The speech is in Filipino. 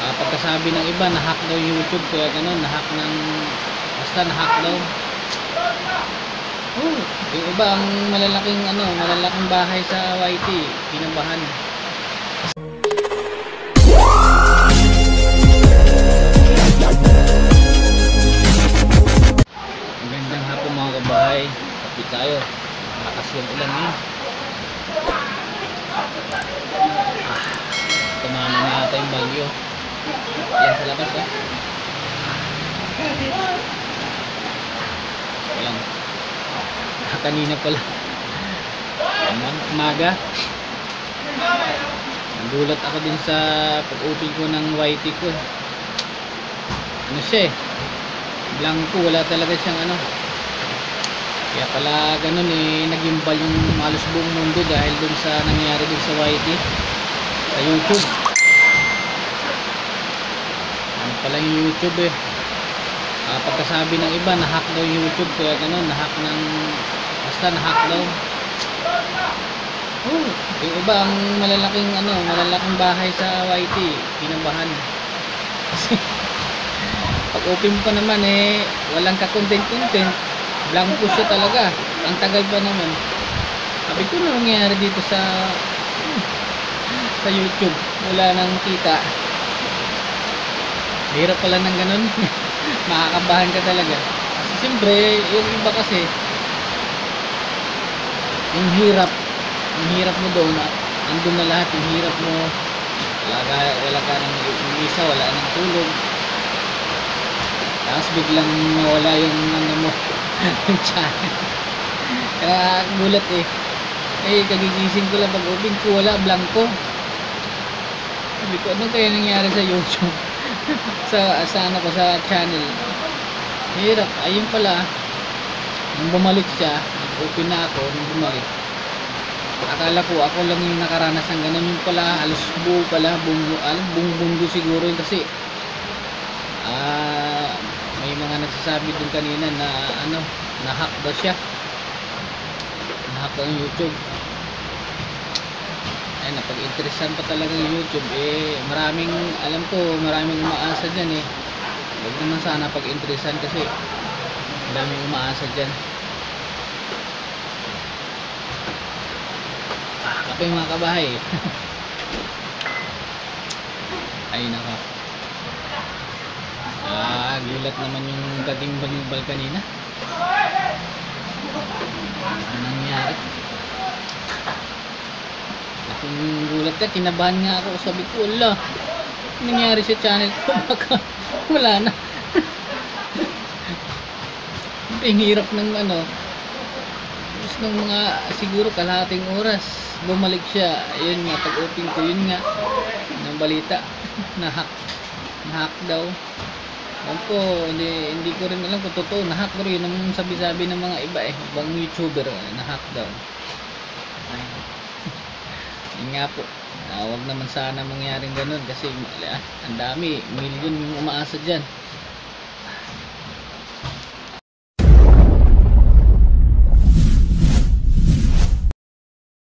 Ah, pagkasabi ng iba, na-hack daw yung YouTube, kaya ganun, na-hack ng, basta na-hack daw. Oh, yung iba ang malalaking ano, malalaking bahay sa YT, kinabahan. Magandang hapon mga kabahay. Kapit tayo. Malakas yung ulan ngayon. Ah, tumama na yata yung bagyo. Yan sa labas oh. Walang. Ah, kanina pala. Ano, umaga. Nagulat ako din sa pag-open ko ng YT ko. Ano siya eh blanco wala talaga siyang ano kaya pala ganun eh nagimbal yung halos buong mundo dahil dun sa nangyari dun sa YT sa YouTube pala yung YouTube eh. Ah, pagkasabi ng iba na-hack daw yung YouTube kaya ganun na-hack ng basta na-hack daw. Oh, yung iba ang malalaking ano malalaking bahay sa YT kinabahan. Kasi pag open pa naman eh walang ka content content blanco siya talaga. Ang tagal pa naman. Sabi ko na nangyayari dito sa sa youtube? Wala nang kita hirap pala ng ganun. Makakabahan ka talaga. Kasi siyempre yung iba kasi yung hirap yung hirap mo doon andun na lahat yung hirap mo wala ka, wala ka nang isa wala nang tulog. Tapos biglang nawala yung ano mo yung channel kaya gulat eh. Eh kagigising ko lang pag open ko wala blanco. Sabi ko ano kaya nangyari sa youtube sa, sa ano ko sa channel. Hirap. Ayun pala. Nung bumalik siya open na ako nung bumalik. Akala ko ako lang yung nakaranas ng ganun. Yung pala halos buo pala buong, alam, buong siguro yun kasi. Ah may mga nagsasabi dun kanina na ano na-hack daw siya. Na-hack daw yung YouTube ay napag-interesan pa talaga yung YouTube. Eh maraming alam ko maraming umaasa dyan eh. Huwag naman sana pag-interesan kasi maraming umaasa dyan. Ah, kape mga kabahay. Ay naka Ah, gulat naman yung dating bal kanina. Ano nangyari? At yung gulat ka, kinabahan nga ako. Sabi ko, wala. Nangyari sa channel ko? Baka wala na. Ang hirap ng ano. Tapos ng mga siguro kalahating oras. Bumalik siya. Ayun nga, pag-open ko, yun nga. Ng balita. Na-hack. Na-hack daw. Alam ko, hindi, hindi ko rin alam kung totoo. Na-hack ko rin ang sabi-sabi ng mga iba eh. Ibang YouTuber, eh, na-hack daw. Ay. Nga po. Ah, wag naman sana mangyaring ganun kasi ah, ang dami, million yung umaasa dyan.